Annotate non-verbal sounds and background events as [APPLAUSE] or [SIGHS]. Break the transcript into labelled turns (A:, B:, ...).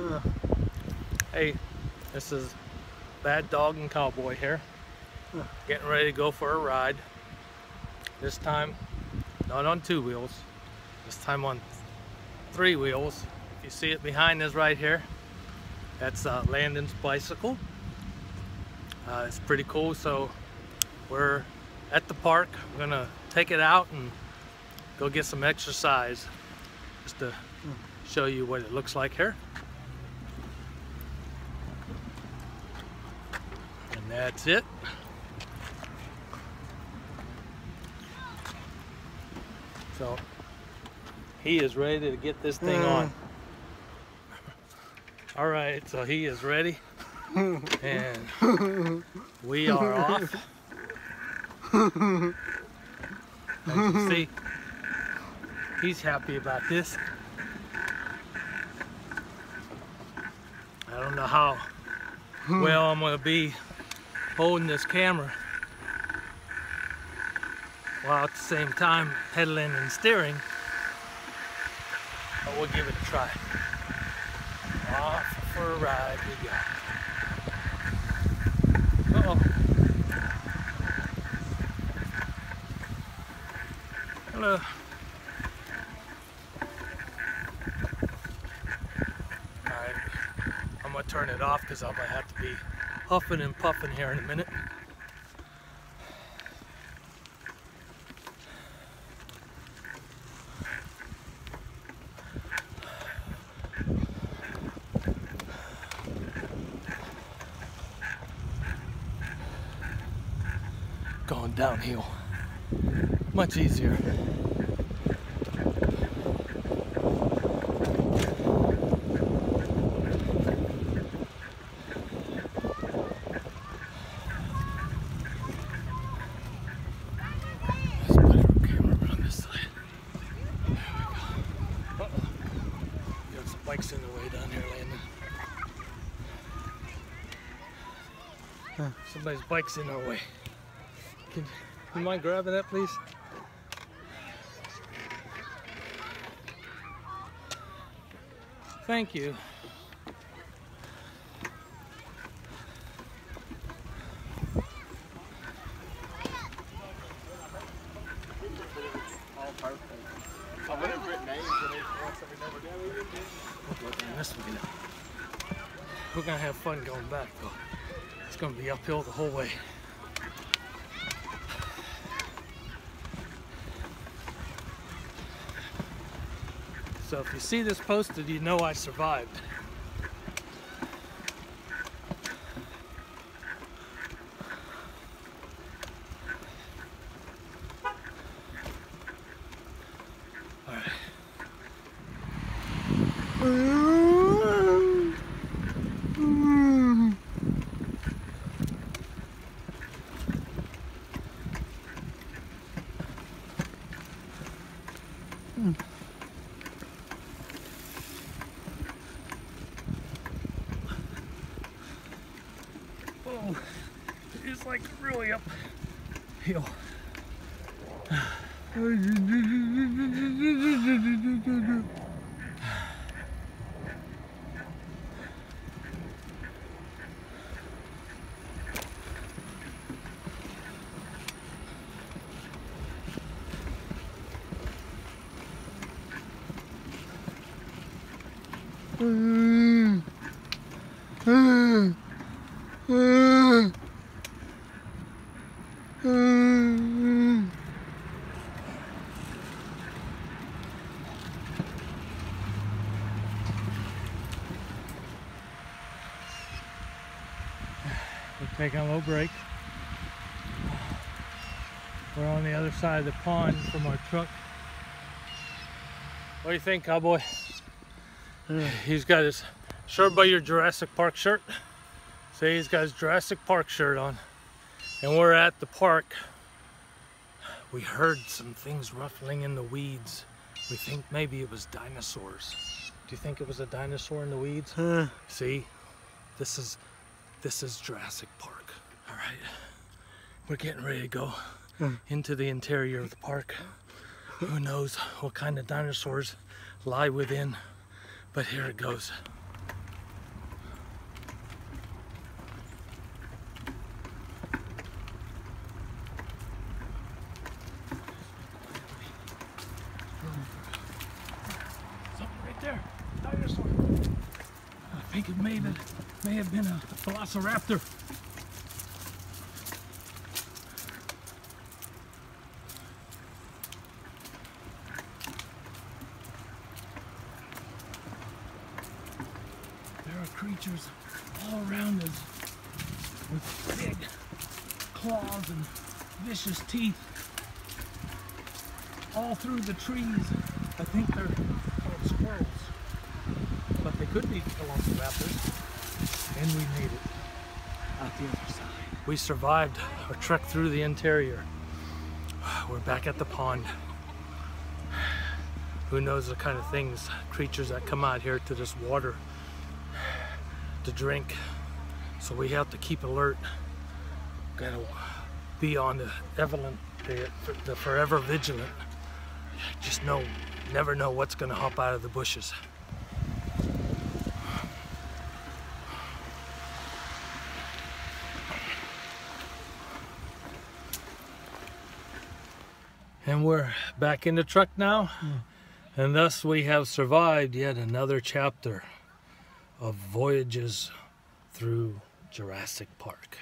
A: Uh. Hey, this is Baddog and Cowboy here. Uh. Getting ready to go for a ride. This time, not on two wheels. This time on three wheels. If you see it behind us right here, that's uh, Landon's bicycle. Uh, it's pretty cool. So we're at the park. We're gonna take it out and go get some exercise just to show you what it looks like here. That's it. So he is ready to get this thing on. Hmm. All right, so he is ready [LAUGHS] and we are off. [LAUGHS] As you see, he's happy about this. I don't know how [LAUGHS] well I'm going to be holding this camera while at the same time pedaling and steering. But we'll give it a try. Off for a ride we go. Uh oh. Hello. Alright, I'm gonna turn it off because I'm gonna have to be huffing and puffing here in a minute. Going downhill much easier. bikes in the way down here, Landon. Somebody's bike's in our way. Can you mind grabbing that, please? Thank you. We're gonna have fun going back though. It's gonna be uphill the whole way. So if you see this posted, you know I survived. Oh, it's like really uphill. Mm. Taking a little break. We're on the other side of the pond from our truck. What do you think, cowboy? [SIGHS] He's got his shirt by your Jurassic Park shirt. See, he's got his Jurassic Park shirt on. And we're at the park. We heard some things ruffling in the weeds. We think maybe it was dinosaurs. Do you think it was a dinosaur in the weeds? Huh. See, this is this is Jurassic Park. All right, we're getting ready to go hmm. into the interior of the park. Who knows what kind of dinosaurs lie within, but here it goes. Something right there, dinosaur. I think it made it may have been a velociraptor. There are creatures all around us with big claws and vicious teeth all through the trees. I think they're called squirrels, but they could be velociraptors. And we made it out the other side. We survived our trek through the interior. We're back at the pond. Who knows the kind of things, creatures that come out here to this water to drink. So we have to keep alert. Gotta be on the evident, the, the forever vigilant. Just know, never know what's gonna hop out of the bushes. And we're back in the truck now. Hmm. And thus we have survived yet another chapter of voyages through Jurassic Park.